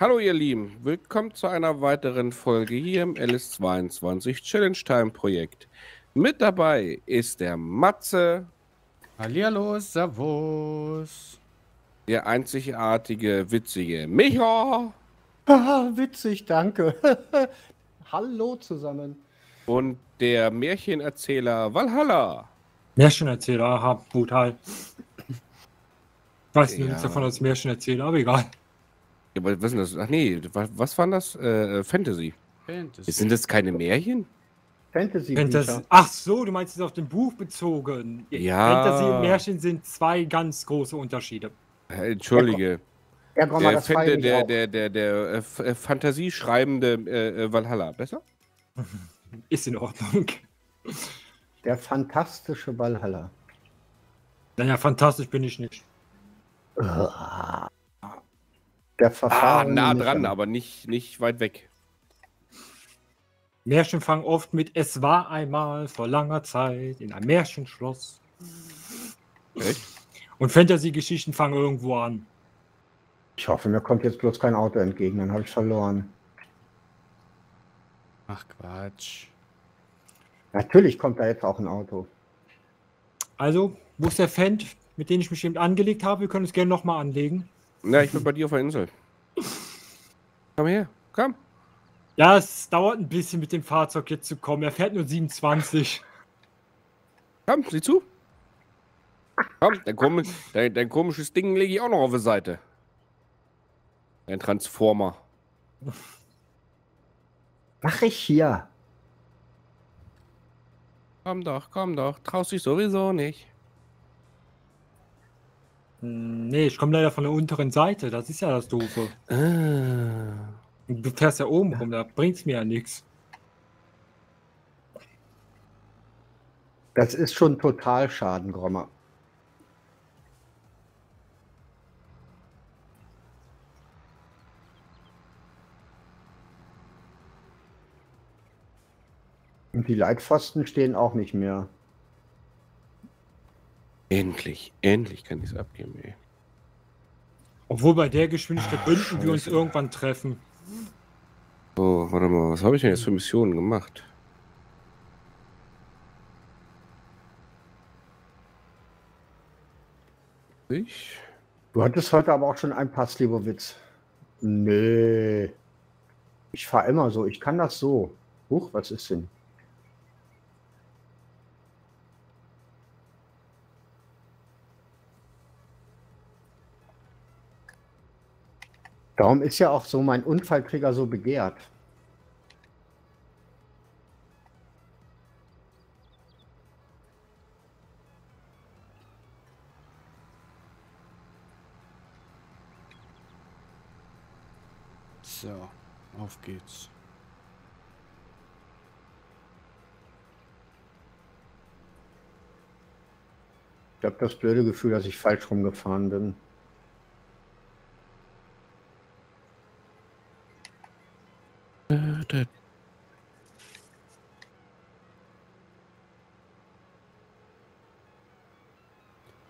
Hallo ihr Lieben, willkommen zu einer weiteren Folge hier im LS22 Challenge Time Projekt. Mit dabei ist der Matze. Hallihallo, Servus. Der einzigartige, witzige Micha. Haha, witzig, danke. Hallo zusammen. Und der Märchenerzähler Valhalla. Märchenerzähler, aha, brutal. Ich weiß Ja. nichts davon als Märchenerzähler, aber egal. Ja, aber was ist das? Ach nee, was, was waren das? Äh, Fantasy. Fantasy. Sind das keine Märchen? Fantasy Bücher. ach so, du meinst es auf dem Buch bezogen. Ja. Fantasy und Märchen sind zwei ganz große Unterschiede. Äh, Entschuldige. Ja, komm Der, Fan- der, der, der, der, der äh, äh, fantasieschreibende äh, äh, Valhalla. Besser? Ist in Ordnung. Der fantastische Valhalla. Naja, fantastisch bin ich nicht. Der Ah, Verfahren. nah dran, aber nicht, nicht weit weg. Märchen fangen oft mit Es war einmal vor langer Zeit in einem Märchenschloss. Echt? Und Fantasy-Geschichten fangen irgendwo an. Ich hoffe, mir kommt jetzt bloß kein Auto entgegen, dann habe ich verloren. Ach Quatsch. Natürlich kommt da jetzt auch ein Auto. Also, wo ist der Fan, mit dem ich mich eben angelegt habe? Wir können es gerne nochmal anlegen. Na, ich bin bei dir auf der Insel. Komm her, komm. Ja, es dauert ein bisschen mit dem Fahrzeug jetzt zu kommen. Er fährt nur 27. Komm, sieh zu. Komm, dein, komi dein, dein komisches Ding lege ich auch noch auf die Seite. Ein Transformer. Mach ich hier. Komm doch, komm doch. Traust dich sowieso nicht. Hm, Nee, ich komme leider von der unteren Seite. Das ist ja das Doofe. Ah. Du fährst ja oben rum, da bringt's mir ja nichts. Das ist schon total Schaden, Grommer. Und die Leitpfosten stehen auch nicht mehr. Endlich, endlich kann ich es abgeben, ey. Obwohl bei der Geschwindigkeit Ah, könnten wir uns irgendwann treffen. So, warte mal, was habe ich denn jetzt für Missionen gemacht? Ich? Du hattest heute aber auch schon ein paar Slivovitz. Nee. Ich fahre immer so. Ich kann das so. Huch, was ist denn? Darum ist ja auch so mein Unfalltrigger so begehrt. So, auf geht's. Ich habe das blöde Gefühl, dass ich falsch rumgefahren bin.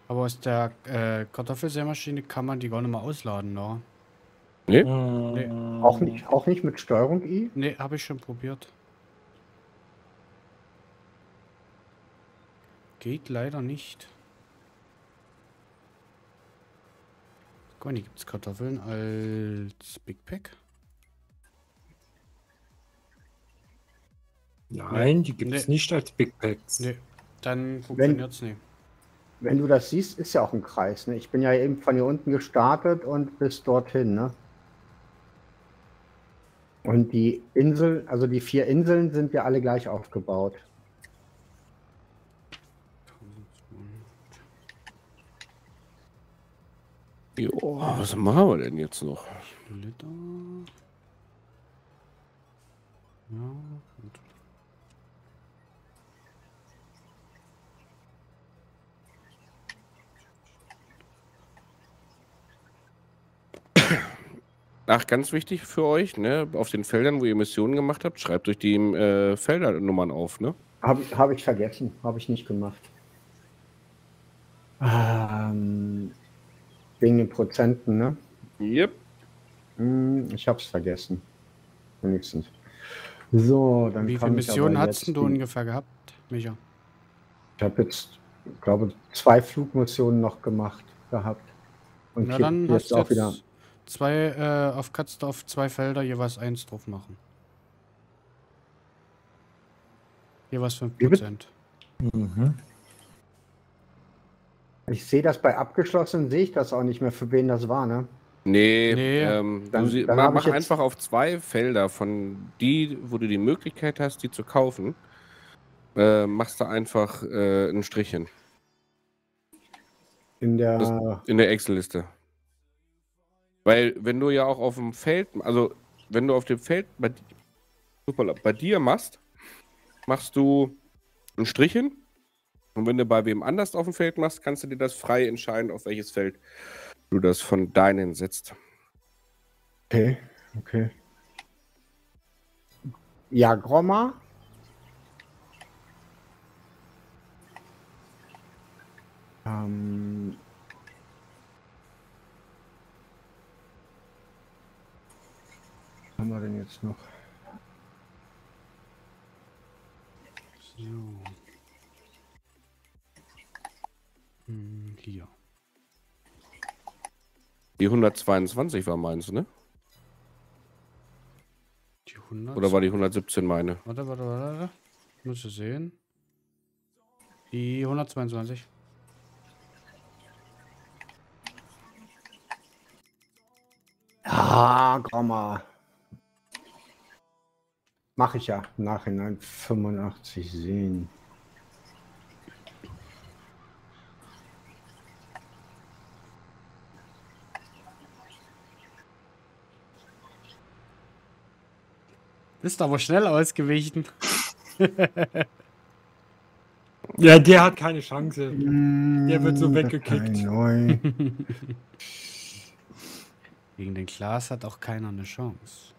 Aber aus der äh, Kartoffelsämaschine kann man die gar nicht mehr ausladen, ne? Nee? Hm, Auch nicht, auch nicht mit Steuerung I? Ne, habe ich schon probiert. Geht leider nicht. Guck mal, hier gibt es Kartoffeln als Big Pack. Nein, die gibt es Nee. nicht als Big Packs. Ne, dann funktioniert es nicht. Wenn du das siehst, ist ja auch ein Kreis. Ne? Ich bin ja eben von hier unten gestartet und bis dorthin. Ne? Und die Insel, also die vier Inseln sind ja alle gleich aufgebaut. Jo, was machen wir denn jetzt noch? Ja, Ach, ganz wichtig für euch, ne? Auf den Feldern, wo ihr Missionen gemacht habt, schreibt euch die äh, Feldernummern auf, ne? Habe ich, hab ich vergessen, habe ich nicht gemacht. Ähm, wegen den Prozenten, ne? Yep. Hm, ich hab's vergessen. Wenigstens. So, dann Wie viele Missionen hast jetzt denn du ungefähr gehabt, Micha? Ich habe jetzt, glaube zwei Flugmissionen noch gemacht gehabt. Und Na hier- dann hier hast ist du auch wieder. Zwei, äh, auf kannst du auf zwei Felder jeweils eins drauf machen. Jeweils Wie bitte? 5%. Mhm. Ich sehe das bei abgeschlossen, sehe ich das auch nicht mehr, für wen das war, ne? Nee, Nee. Ähm, Dann- du sie, dann mach, einfach auf zwei Felder von die, wo du die Möglichkeit hast, die zu kaufen, äh, machst du einfach äh, einen Strich hin In der. Das- in der Excel-Liste. Weil wenn du ja auch auf dem Feld, also wenn du auf dem Feld bei, Hoppala, bei dir machst, machst du einen Strich hin. Und wenn du bei wem anders auf dem Feld machst, kannst du dir das frei entscheiden, auf welches Feld du das von deinen setzt. Okay, okay. Ja, Gromma. Ähm, haben wir denn jetzt noch? So. Hm, hier. Die 122 war meins, ne? Die 100. Oder war die 117 meine? Warte, warte, warte. warte. Muss ich sehen. Die 122. Ja, Gromma. Mache ich ja im Nachhinein 85 sehen. Bist aber schnell ausgewichen. Ja, der hat keine Chance. Der wird so weggekickt. Neu. Gegen den Klaas hat auch keiner eine Chance.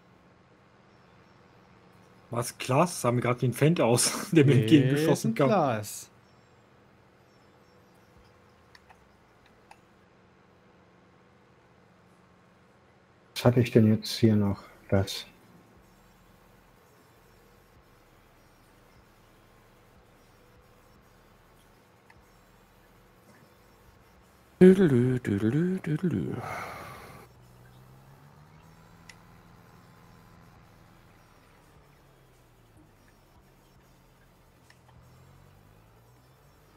Was? Klaas? Sah mir gerade den Fendt aus, der mir Nee, entgegengeschossen kam. Klaas. Was hatte ich denn jetzt hier noch? Das. Düdelü, düdelü, düdelü.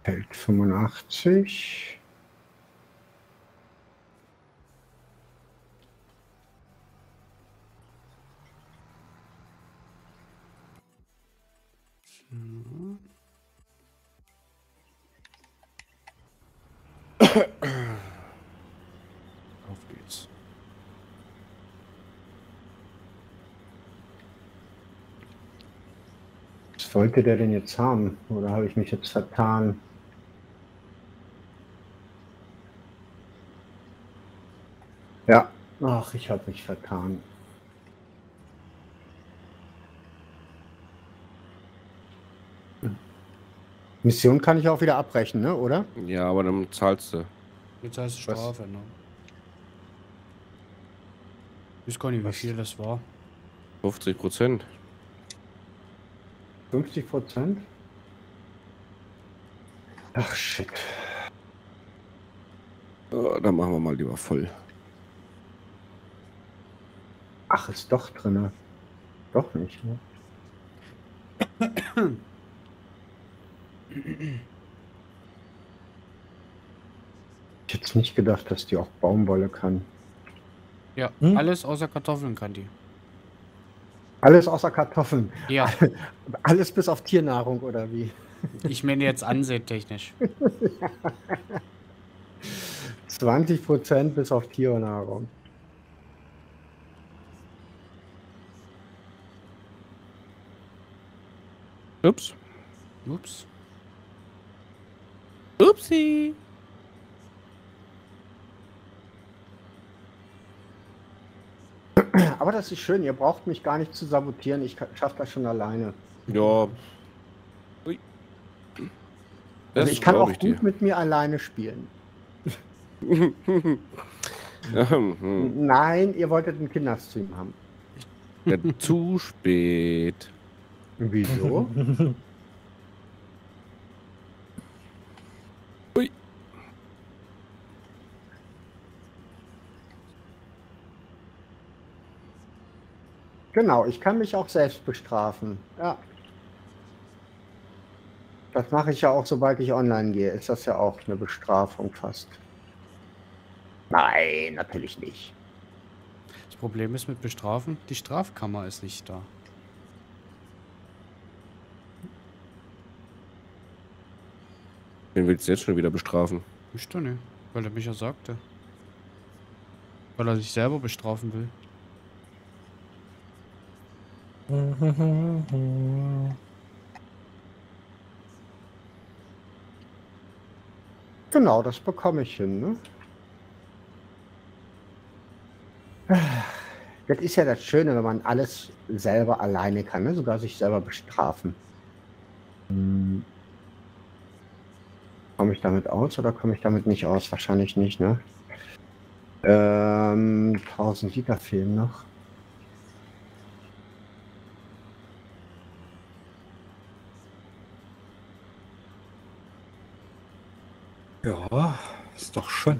Feld 85. Auf geht's. Was wollte der denn jetzt haben? Oder habe ich mich jetzt vertan? Ja. Ach, ich habe mich vertan. Mission kann ich auch wieder abbrechen, ne? oder? Ja, aber dann zahlst du. Jetzt heißt es Was? Strafe, ne? Ich weiß gar nicht, wie Was? viel das war. 50 Prozent. 50 Prozent? Ach, shit. Ja, dann machen wir mal lieber voll. Ach, ist doch drinne. Doch nicht, ne? Ich hätte jetzt nicht gedacht, dass die auch Baumwolle kann. Ja, Hm? alles außer Kartoffeln kann die. Alles außer Kartoffeln. Ja, Alles bis auf Tiernahrung oder wie? ich meine jetzt ansehtechnisch. 20 Prozent bis auf Tiernahrung. Ups. Ups. Upsi. Aber das ist schön, ihr braucht mich gar nicht zu sabotieren. Ich schaffe das schon alleine. Ja. Ui. Also ich kann auch gut mit mir alleine spielen. Nein, ihr wolltet einen Kinderstream haben. ja, zu spät. Wieso? Ui. Genau, ich kann mich auch selbst bestrafen. Ja. Das mache ich ja auch, sobald ich online gehe. Ist das ja auch eine Bestrafung fast. Nein, natürlich nicht. Das Problem ist mit Bestrafen, die Strafkammer ist nicht da. Den willst du jetzt schon wieder bestrafen. Ich doch nicht, weil er mich ja sagte. Weil er sich selber bestrafen will. Genau, das bekomme ich hin. Ne? Das ist ja das Schöne, wenn man alles selber alleine kann, ne? sogar sich selber bestrafen. Hm. Komme ich damit aus oder komme ich damit nicht aus? Wahrscheinlich nicht, ne? Ähm, 1000 Liter fehlen noch. Ja, ist doch schön.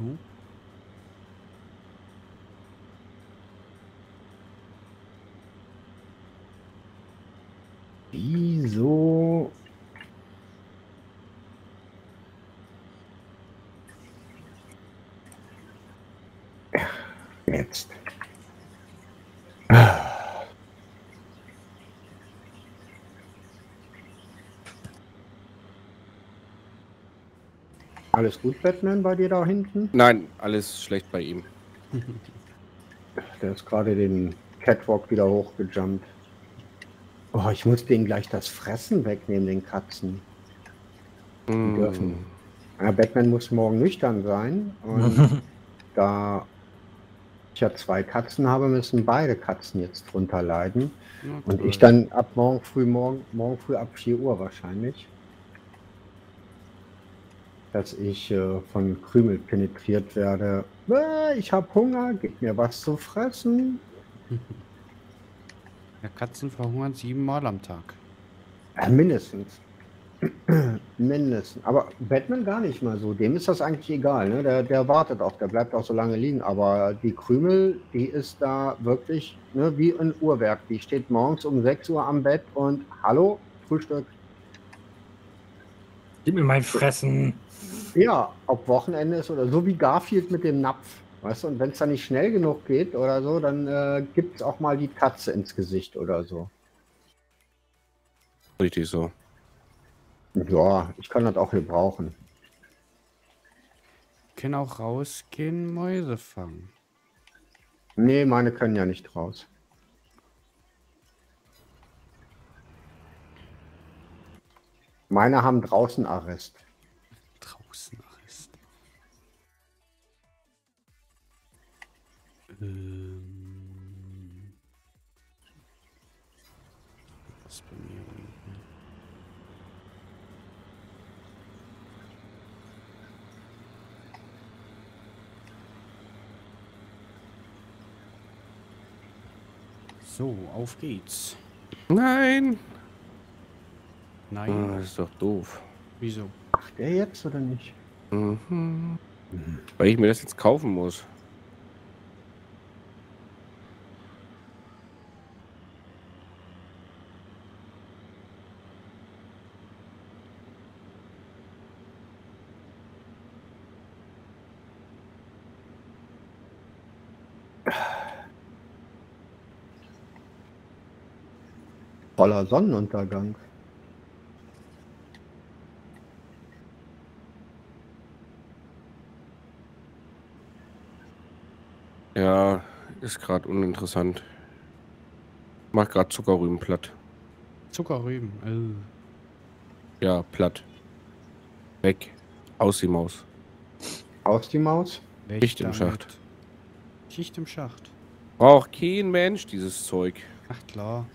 Oh. Wieso? Jetzt. Alles gut, Batman, bei dir da hinten? Nein, alles schlecht bei ihm. Der ist gerade den Catwalk wieder hochgejumpt. Oh, ich muss denen gleich das Fressen wegnehmen, den Katzen. Hm. dürfen. Ja, Batman muss morgen nüchtern sein. Und da ich ja zwei Katzen habe, müssen beide Katzen jetzt drunter leiden. Ja, Und ich dann ab morgen früh, morgen, morgen früh ab 4 Uhr wahrscheinlich. Dass ich äh, von Krümel penetriert werde. Äh, ich habe Hunger, gib mir was zu fressen. Ja, Katzen verhungern siebenmal am Tag. Ja, mindestens. mindestens. Aber Batman gar nicht mal so. Dem ist das eigentlich egal. Ne? Der, der wartet auch, der bleibt auch so lange liegen. Aber die Krümel, die ist da wirklich ne, wie ein Uhrwerk. Die steht morgens um 6 Uhr am Bett und hallo, Frühstück. Gib mir mein Fressen. Ja, ob Wochenende ist oder so wie Garfield mit dem Napf. Weißt du, und wenn es dann nicht schnell genug geht oder so, dann äh, gibt es auch mal die Katze ins Gesicht oder so. Richtig so. Ja, ich kann das auch hier brauchen. Können auch rausgehen, Mäuse fangen. Nee, meine können ja nicht raus. Meine haben draußen Arrest. Draußen Arrest. Ähm. Was ist bei mir unten? So, auf geht's. Nein! Nein, Ah, das ist doch doof. wieso? Ach, der jetzt oder nicht? Mhm. Weil ich mir das jetzt kaufen muss. Voller Sonnenuntergang. Ja, ist gerade uninteressant. Mach gerade Zuckerrüben platt. Zuckerrüben. Äh. Ja, platt. Weg. Aus die Maus. Aus die Maus. Weg Schicht im damit. Schacht. Schicht im Schacht. Braucht kein Mensch dieses Zeug. Ach klar.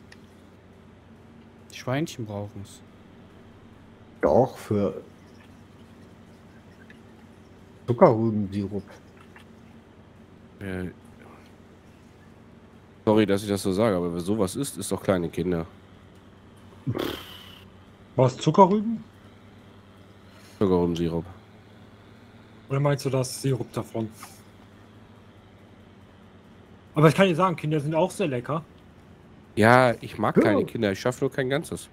Die Schweinchen brauchen es. Doch, für Zuckerrübensirup. Äh, sorry, dass ich das so sage, aber wer sowas ist, ist doch kleine Kinder. Was, Zuckerrüben? Zuckerrübensirup. Oder meinst du das Sirup davon? Aber ich kann dir sagen, Kinder sind auch sehr lecker. Ja, ich mag Ja. keine Kinder, ich schaffe nur kein Ganzes.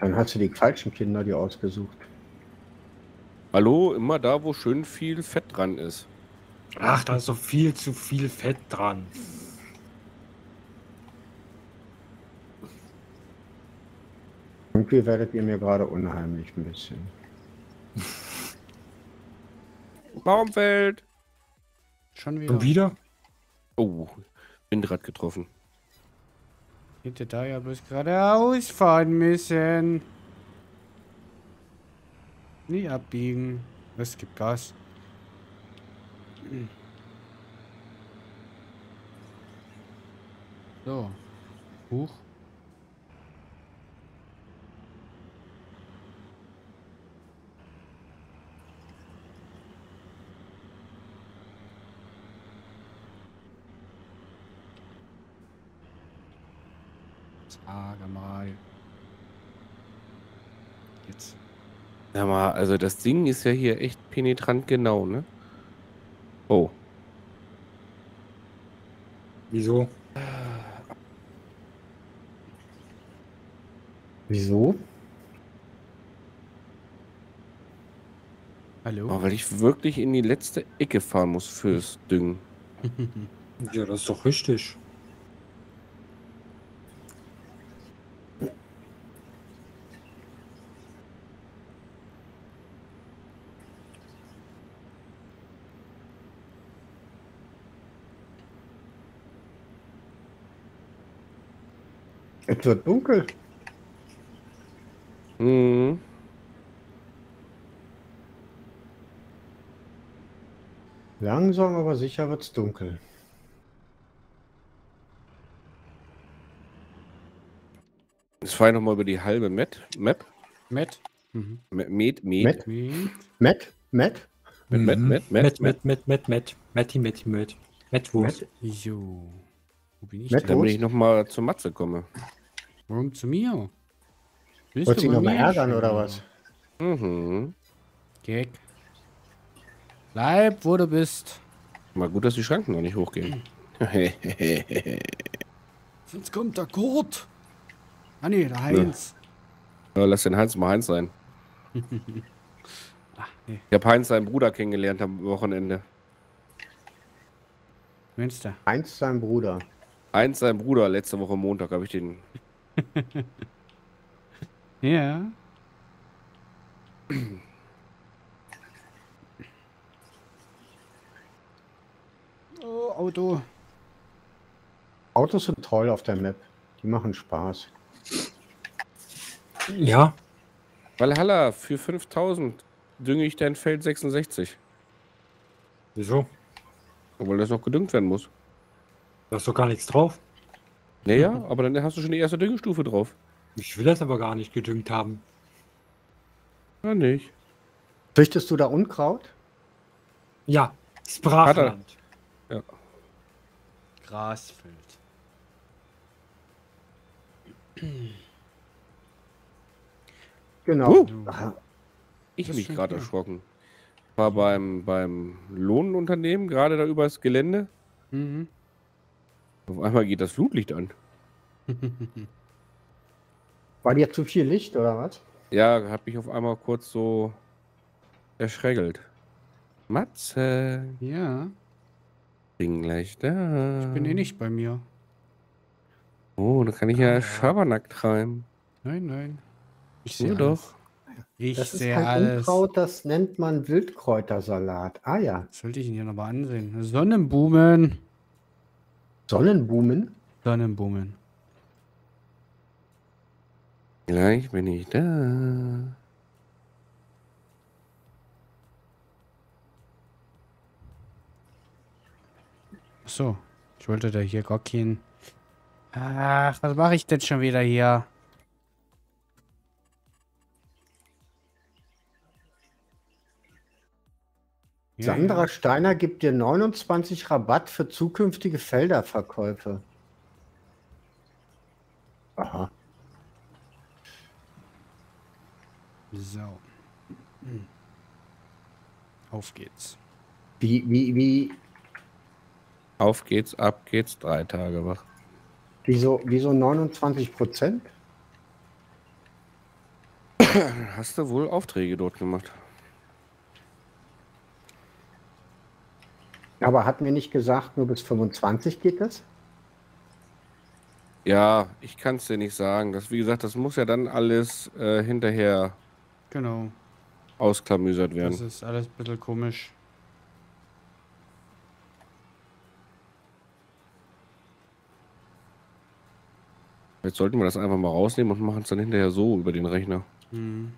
Dann hast du die falschen Kinder dir ausgesucht. Hallo, immer da, wo schön viel Fett dran ist. Ach, da ist doch viel zu viel Fett dran. Irgendwie werdet ihr mir gerade unheimlich ein bisschen. Baumfeld! Schon wieder. Und wieder? Oh, Windrad getroffen. Hätte da ja bloß geradeaus fahren müssen. Nie abbiegen. Es gibt Gas. So. Huch. Sage mal. Jetzt. Ja, mal, also das Ding ist ja hier echt penetrant genau, ne? Oh, Wieso? Wieso? Hallo? oh, weil ich wirklich in die letzte Ecke fahren muss fürs Düngen. Ja, das ist doch richtig. Es wird dunkel. Mhm. Langsam, aber sicher wird's dunkel. Jetzt fahre ich nochmal über die halbe Map. Map? Matt? Mhm. Met, Met, Met, Met? Met, Met, Met, Met, Met, Met, Met, Met, Met, Metti, Metti, Met. Metwurst. Jo. Wo bin ich Matt, denn? Damit ich nochmal zur Matze komme. Warum zu mir? Willst Wolltest du ihn nochmal mir ärgern schon oder was? Mhm. Gag. Bleib, wo du bist. Mal gut, dass die Schranken noch nicht hochgehen. Sonst kommt der Kurt. Ah nee, der Heinz. Ja, lass den Heinz mal Heinz sein. Ach nee, Ich habe Heinz seinen Bruder kennengelernt am Wochenende. Meinst du? Eins sein Bruder. Heinz sein Bruder, letzte Woche Montag habe ich den. Ja. Oh, Auto. Autos sind toll auf der Map. Die machen Spaß. Ja, Valhalla, für 5000 dünge ich dein Feld 66. wieso? Obwohl das noch gedüngt werden muss. Da ist doch gar nichts drauf. Naja, aber dann hast du schon die erste Düngestufe drauf. Ich will das aber gar nicht gedüngt haben. Ja, nicht. Züchtest du da Unkraut? Ja, das Brachland. Grasfeld. Genau. Uh. Ich mich gerade ja. erschrocken. War beim, beim Lohnunternehmen gerade da übers Gelände. Mhm. Auf einmal geht das Flutlicht an. War dir zu viel Licht oder was? Ja, hab mich auf einmal kurz so erschreckelt. Matze, ja, bin gleich da. ich bin eh nicht bei mir. Oh, da kann ich ja Schabernack treiben. Nein, nein. Ich sehe doch. Ich Das ist sehe kein alles. Unkraut, das nennt man Wildkräutersalat. Ah ja. Was sollte ich ihn hier nochmal ansehen? Sonnenblumen. Sonnenblumen. Sonnenblumen. Gleich bin ich da. So. Ich wollte da hier gar keinen... Ach, was mache ich denn schon wieder hier? Ja, Sandra Steiner gibt dir 29 Rabatt für zukünftige Felderverkäufe. Aha. ja. So. Hm. Auf geht's. Wie, wie, wie, Auf geht's, ab geht's, drei Tage wach. wieso, wieso 29 Prozent? Hast du wohl Aufträge dort gemacht? Aber hatten wir nicht gesagt, nur bis 25 geht das? Ja, ich kann es dir nicht sagen. Das, wie gesagt, das muss ja dann alles äh, hinterher Genau. ausklamüsert Das werden. ist alles ein bisschen komisch. Jetzt sollten wir das einfach mal rausnehmen und machen es dann hinterher so über den Rechner. Hm.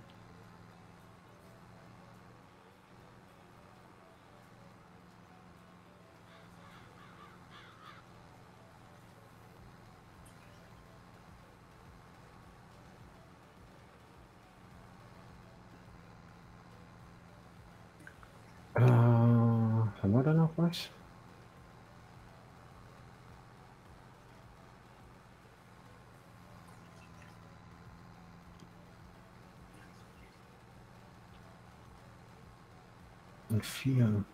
Äh, haben wir da noch was? Und vier.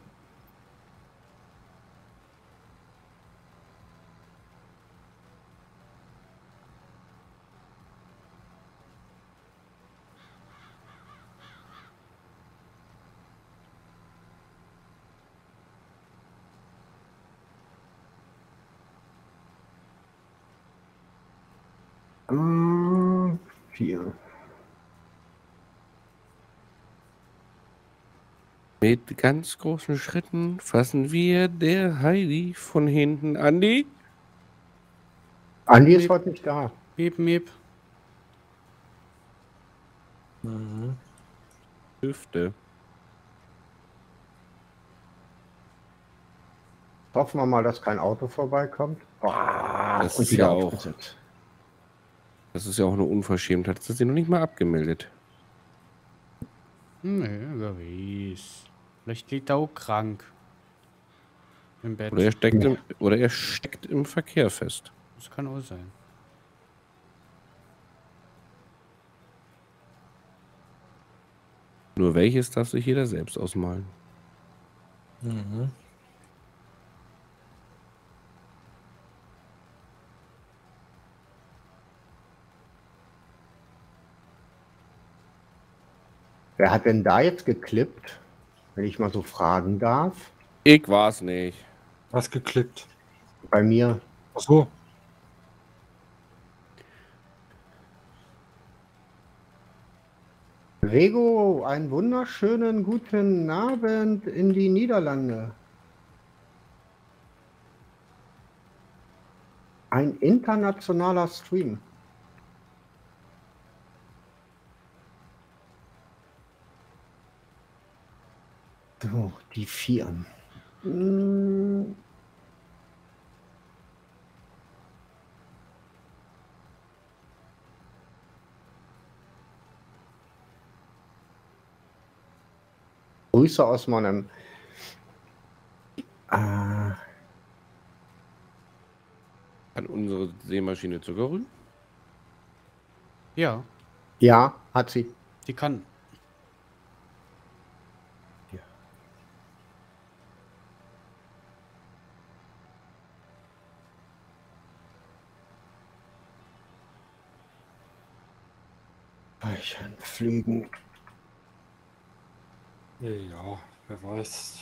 Äh, vier. Mit ganz großen Schritten fassen wir der Heidi von hinten an die. Andi ist heute nicht da. Miep, miep. Mhm. Hüfte. Hoffen wir mal, dass kein Auto vorbeikommt. Ah, Das ist ja auch-. Das ist ja auch eine Unverschämtheit. Das ist sie noch nicht mal abgemeldet. Nee, wer weiß. Vielleicht liegt er auch krank. Im Bett. Oder er steckt im, oder er steckt im Verkehr fest. Das kann auch sein. Nur welches darf sich jeder selbst ausmalen. Mhm. Wer hat denn da jetzt geklippt? Wenn ich mal so fragen darf. Ich war's nicht. Was geklippt. Bei mir. Ach so. Rego, einen wunderschönen guten Abend in die Niederlande. Ein internationaler Stream. So, die vier. Hm. Grüße aus meinem äh, An unsere Seemaschine Zuckerrüben? Ja, ja, hat sie. die kann. Flügen. Ja, wer weiß.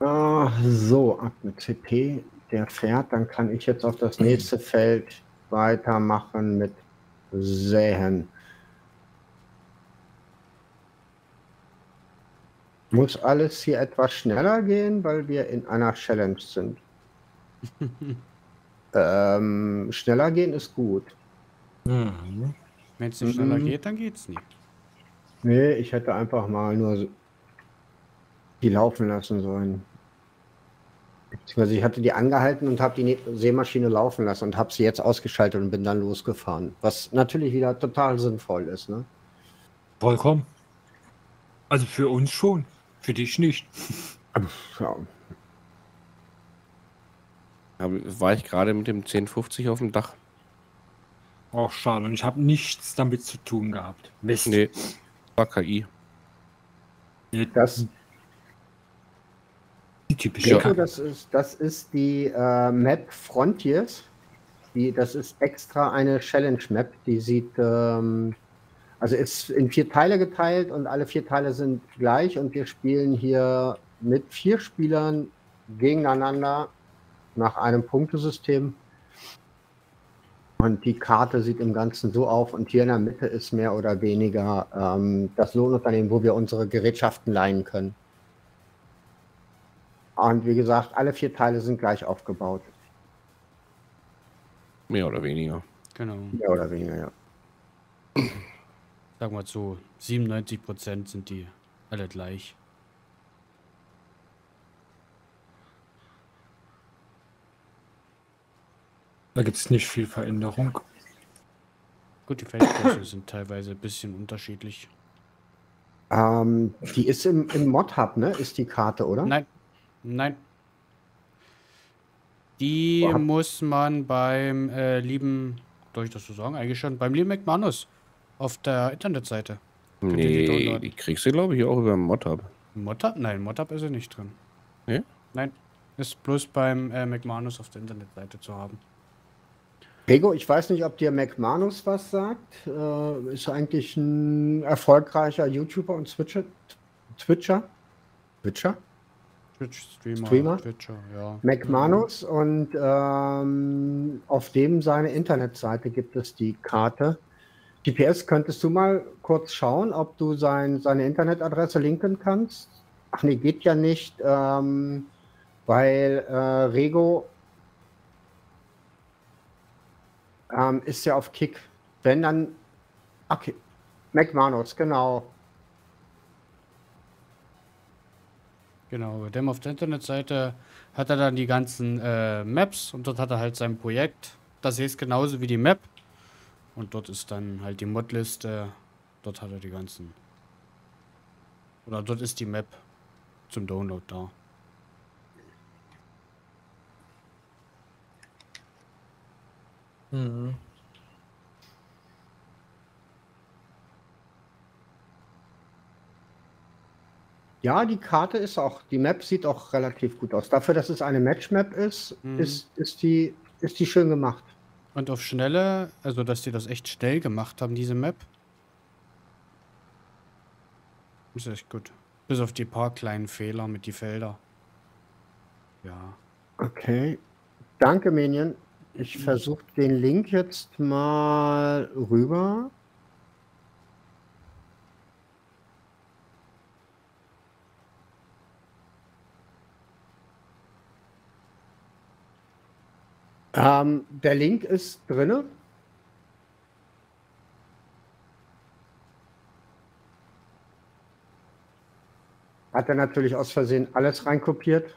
Ah, so, ab mit CP, der fährt, dann kann ich jetzt auf das nächste Feld weitermachen mit Säen. Muss alles hier etwas schneller gehen, weil wir in einer Challenge sind. ähm, schneller gehen ist gut. Mhm. Wenn es nicht schneller Mhm. geht, dann geht's nicht. Nee, ich hätte einfach mal nur so- die laufen lassen sollen. Beziehungsweise ich hatte die angehalten und habe die Ne- Seemaschine laufen lassen und habe sie jetzt ausgeschaltet und bin dann losgefahren. Was natürlich wieder total sinnvoll ist. Ne? Vollkommen. Also für uns schon. Für dich nicht. Ja. Da war ich gerade mit dem 1050 auf dem Dach. Auch schade. Und ich habe nichts damit zu tun gehabt. Mist. Nee, war KI. Das, Die typische Kacke. das, ist, das ist die äh, Map Frontiers. Die, das ist extra eine Challenge-Map. Die sieht, ähm, also ist in vier Teile geteilt und alle vier Teile sind gleich und wir spielen hier mit vier Spielern gegeneinander nach einem Punktesystem. Und die Karte sieht im Ganzen so auf und hier in der Mitte ist mehr oder weniger ähm, das Lohnunternehmen, wo wir unsere Gerätschaften leihen können. Und wie gesagt, alle vier Teile sind gleich aufgebaut. Mehr oder weniger. Genau. Mehr oder weniger, ja. Sagen wir so, 97% sind die alle gleich. Da gibt es nicht viel Veränderung. Gut, die Feldkurse sind teilweise ein bisschen unterschiedlich. Ähm, die ist im, im Mod-Hub, ne? Ist die Karte, oder? Nein, nein. Die hab- muss man beim äh, lieben, darf ich das so sagen, eigentlich schon, beim lieben McManus auf der Internetseite. Könnt Nee, die kriegst du, glaube ich, auch über Mod-Hub. Motab? Nein, Motab ist er nicht drin. Nee? Nein, ist bloß beim äh, McManus auf der Internetseite zu haben. Rego, ich weiß nicht, ob dir McManus was sagt. Äh, ist eigentlich ein erfolgreicher YouTuber und Switcher. Twitcher? Twitcher? Twitch-Streamer, Streamer? Twitcher, ja. McManus und ähm, auf dem seine Internetseite gibt es die Karte. GPS, könntest du mal kurz schauen, ob du sein, seine Internetadresse linken kannst? Ach nee, geht ja nicht, ähm, weil äh, Rego ähm, ist ja auf Kick. Wenn dann, okay, McManus, genau. Genau, bei dem auf der Internetseite hat er dann die ganzen äh, Maps und dort hat er halt sein Projekt. Das ist genauso wie die Map. Und dort ist dann halt die Modliste. Dort hat er die ganzen. Oder dort ist die Map zum Download da. Mhm. Ja, die Karte ist auch, die Map sieht auch relativ gut aus. Dafür, dass es eine Match-Map ist, Mhm. ist, ist, die, ist die schön gemacht. Und auf Schnelle, also dass die das echt schnell gemacht haben, diese Map. Ist echt gut. Bis auf die paar kleinen Fehler mit die Felder. Ja. Okay. Danke, Minion. Ich versuche den Link jetzt mal rüber. Ähm, der Link ist drinne. Hat er natürlich aus Versehen alles reinkopiert.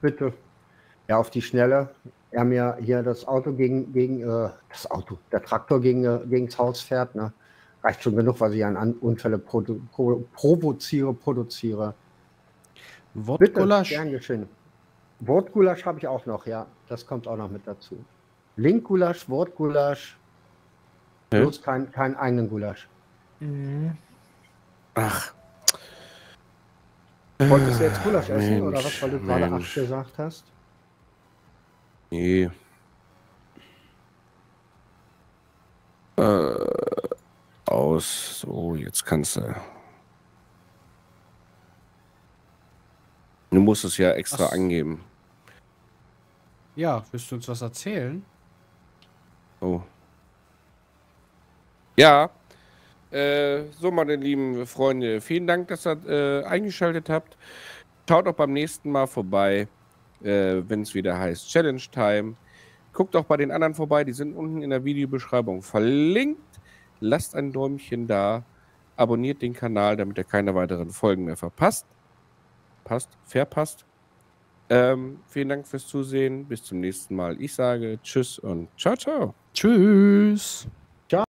Bitte. Ja, auf die Schnelle. Er mir hier das Auto gegen, gegen äh, das Auto, der Traktor gegen, äh, gegens Haus fährt. Ne? Reicht schon genug, was ich an, an Unfälle produ pro provoziere, produziere. Bitte, Wortgulasch. Wortgulasch habe ich auch noch, ja. Das kommt auch noch mit dazu. Linkgulasch, Wortgulasch. Hä? Bloß kein, kein eigenen Gulasch. Mhm. Ach, Wolltest du jetzt Gulasch essen Mensch, oder was, weil du gerade. Asch gesagt hast? Nee. Äh, aus. So, jetzt kannst du. Du musst es ja extra Ach. angeben. Ja, willst du uns was erzählen? Oh. Ja. Äh, so, meine lieben Freunde, vielen Dank, dass ihr äh, eingeschaltet habt. Schaut auch beim nächsten Mal vorbei, äh, wenn es wieder heißt Challenge Time. Guckt auch bei den anderen vorbei, die sind unten in der Videobeschreibung verlinkt. Lasst ein Däumchen da. Abonniert den Kanal, damit ihr keine weiteren Folgen mehr verpasst. Passt? Verpasst? Ähm, vielen Dank fürs Zusehen. Bis zum nächsten Mal. Ich sage Tschüss und ciao, ciao. Tschüss.